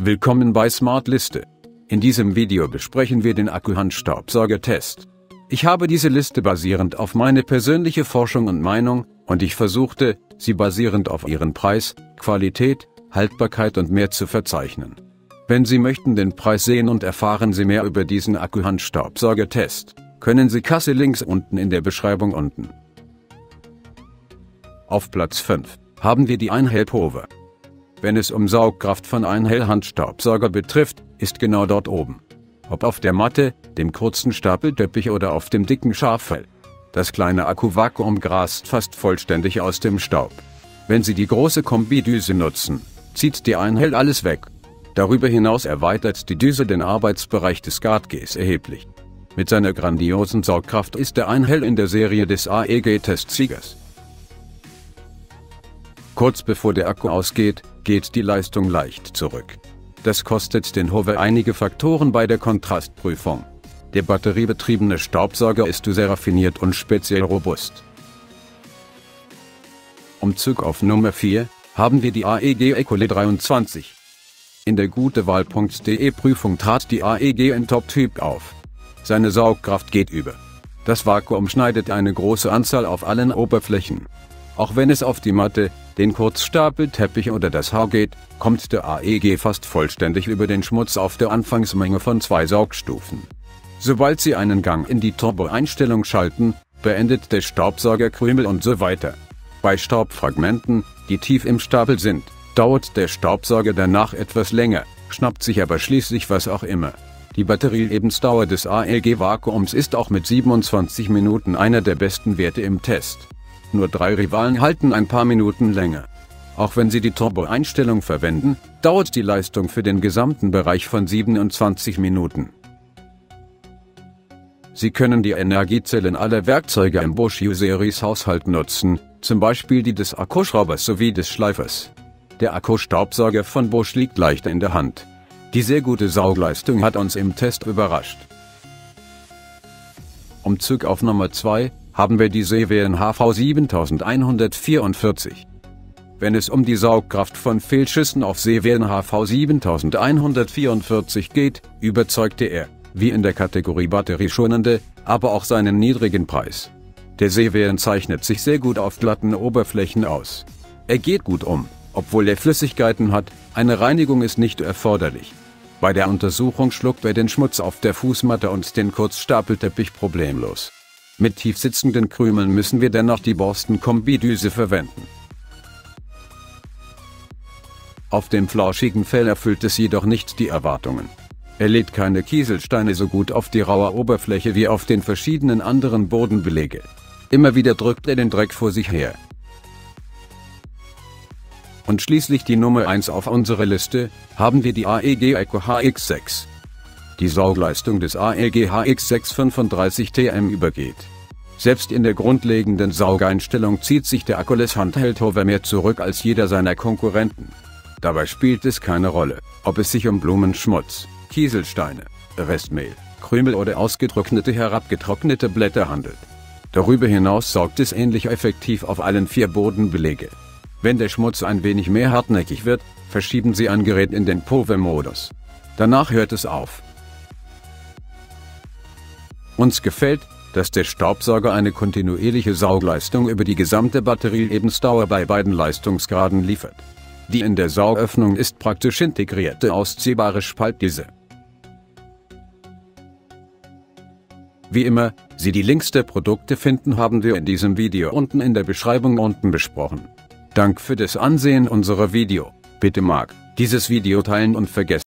Willkommen bei Smart Liste. In diesem Video besprechen wir den Akkuhandstaubsauger-Test. Ich habe diese Liste basierend auf meine persönliche Forschung und Meinung, und ich versuchte, sie basierend auf ihren Preis, Qualität, Haltbarkeit und mehr zu verzeichnen. Wenn Sie möchten den Preis sehen und erfahren Sie mehr über diesen Akkuhandstaubsauger-Test, können Sie Kasse links unten in der Beschreibung unten. Auf Platz 5 haben wir die Einhell-Pulver. Wenn es um Saugkraft von Einhell-Handstaubsauger betrifft, ist genau dort oben. Ob auf der Matte, dem kurzen Stapelteppich oder auf dem dicken Schaffell. Das kleine Akkuvakuum grast fast vollständig aus dem Staub. Wenn Sie die große Kombidüse nutzen, zieht die Einhell alles weg. Darüber hinaus erweitert die Düse den Arbeitsbereich des Guardgays erheblich. Mit seiner grandiosen Saugkraft ist der Einhell in der Serie des AEG-Testsiegers. Kurz bevor der Akku ausgeht, geht die Leistung leicht zurück. Das kostet den Hover einige Faktoren bei der Kontrastprüfung. Der batteriebetriebene Staubsauger ist sehr raffiniert und speziell robust. Umzug auf Nummer 4 haben wir die AEG Ecole 23. In der Gutewahl.de Prüfung trat die AEG in Top-Typ auf. Seine Saugkraft geht über. Das Vakuum schneidet eine große Anzahl auf allen Oberflächen. Auch wenn es auf die Matte, den Kurzstapelteppich oder das Haar geht, kommt der AEG fast vollständig über den Schmutz auf der Anfangsmenge von zwei Saugstufen. Sobald Sie einen Gang in die Turbo-Einstellung schalten, beendet der Staubsauger Krümel und so weiter. Bei Staubfragmenten, die tief im Stapel sind, dauert der Staubsauger danach etwas länger, schnappt sich aber schließlich was auch immer. Die Batterielebensdauer des AEG-Vakuums ist auch mit 27 Minuten einer der besten Werte im Test. Nur drei Rivalen halten ein paar Minuten länger. Auch wenn Sie die Turbo-Einstellung verwenden, dauert die Leistung für den gesamten Bereich von 27 Minuten. Sie können die Energiezellen aller Werkzeuge im Bosch U-Series Haushalt nutzen, zum Beispiel die des Akkuschraubers sowie des Schleifers. Der Akkustaubsauger von Bosch liegt leicht in der Hand. Die sehr gute Saugleistung hat uns im Test überrascht. Umzug auf Nummer 2, haben wir die Seewehen HV 7144. Wenn es um die Saugkraft von Fehlschüssen auf Seewehen HV 7144 geht, überzeugte er, wie in der Kategorie batterieschonende, aber auch seinen niedrigen Preis. Der Seewehen zeichnet sich sehr gut auf glatten Oberflächen aus. Er geht gut um, obwohl er Flüssigkeiten hat, eine Reinigung ist nicht erforderlich. Bei der Untersuchung schluckt er den Schmutz auf der Fußmatte und den Kurzstapelteppich problemlos. Mit tief sitzenden Krümeln müssen wir dennoch die Borstenkombidüse verwenden. Auf dem flauschigen Fell erfüllt es jedoch nicht die Erwartungen. Er lädt keine Kieselsteine so gut auf die raue Oberfläche wie auf den verschiedenen anderen Bodenbelege. Immer wieder drückt er den Dreck vor sich her. Und schließlich die Nummer 1 auf unserer Liste, haben wir die AEG Eco HX6 die Saugleistung des AEG HX635 TM übergeht. Selbst in der grundlegenden Saugeinstellung zieht sich der Akkules Handheld-Hover mehr zurück als jeder seiner Konkurrenten. Dabei spielt es keine Rolle, ob es sich um Blumenschmutz, Kieselsteine, Restmehl, Krümel oder ausgetrocknete herabgetrocknete Blätter handelt. Darüber hinaus saugt es ähnlich effektiv auf allen vier Bodenbelege. Wenn der Schmutz ein wenig mehr hartnäckig wird, verschieben Sie ein Gerät in den Pulver-Modus. Danach hört es auf. Uns gefällt, dass der Staubsauger eine kontinuierliche Saugleistung über die gesamte Batterielebensdauer bei beiden Leistungsgraden liefert. Die in der Saugöffnung ist praktisch integrierte ausziehbare Spaltdüse. Wie immer, Sie die Links der Produkte finden haben wir in diesem Video unten in der Beschreibung unten besprochen. Dank für das Ansehen unserer Video. Bitte mag dieses Video teilen und vergessen